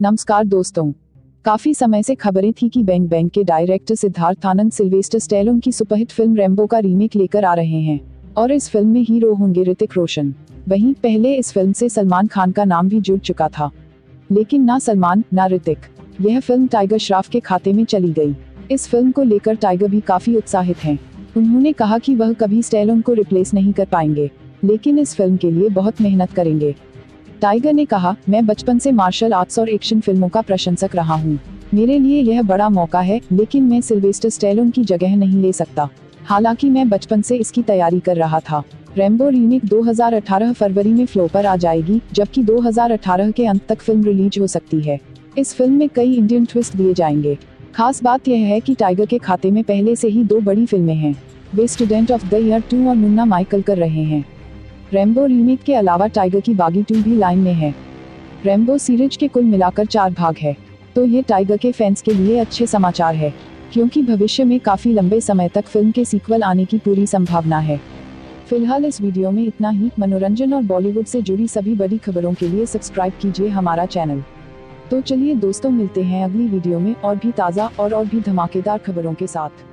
नमस्कार दोस्तों। काफ़ी समय से खबरें थी कि बैंक बैंक के director Siddharth Anand Sylvester Stallone की सुपरहिट फ़िल्म रेम्बो का रीमेक लेकर आ रहे हैं। और इस फ़िल्म में हीरो होंगे ऋतिक रोशन वहीं पहले इस फ़िल्म से सलमान खान का नाम भी जुड़ चुका था। लेकिन ना सलमान, ना ऋतिक यह फ़िल्म टाइगर श्राफ के खाते में चली गई। इस फ़िल्म को लेकर टाइगर भी काफ़ी उत्साहित हैं। उन्होंने कहा कि वह कभी स्टेलोन को रिप्लेस नहीं कर पाएँगे। लेकिन इस फ़िल्म के लिए बहुत मेहनत करेंगे। टाइगर ने कहा, मैं बचपन से मार्शल आर्ट्स और एक्शन फ़िल्मों का प्रशंसक रहा हूँ। मेरे लिए यह बड़ा मौका है, लेकिन मैं सिल्वेस्टर स्टेलोन की जगह नहीं ले सकता। हालाँकि मैं बचपन से इसकी तैयारी कर रहा था। रेम्बो रीमेक 2018 फरवरी में फ्लो पर आ जाएगी, जबकि 2018 के अंत तक फ़िल्म रिलीज़ हो सकती है। इस फ़िल्म में कई इंडियन ट्विस्ट दिए जाएँगे। खास बात यह है कि टाइगर के खाते में पहले से ही दो बड़ी फ़िल्में हैं। वे student of the year two और मुन्ना माइकल कर रहे हैं। रेम्बो रीमेक के अलावा टाइगर की बागी टू भी लाइन में है। रेम्बो सीरीज़ के कुल मिलाकर चार भाग है। तो ये टाइगर के फैंस के लिए अच्छे समाचार है, क्योंकि भविष्य में काफ़ी लंबे समय तक फ़िल्म के सीक्वल आने की पूरी संभावना है। फ़िलहाल इस वीडियो में इतना ही। मनोरंजन और बॉलीवुड से जुड़ी सभी बड़ी खबरों के लिए सब्सक्राइब कीजिए हमारा चैनल तो चलिए दोस्तों मिलते हैं अगली वीडियो में और भी ताज़ा और और भी धमाकेदार खबरों के साथ।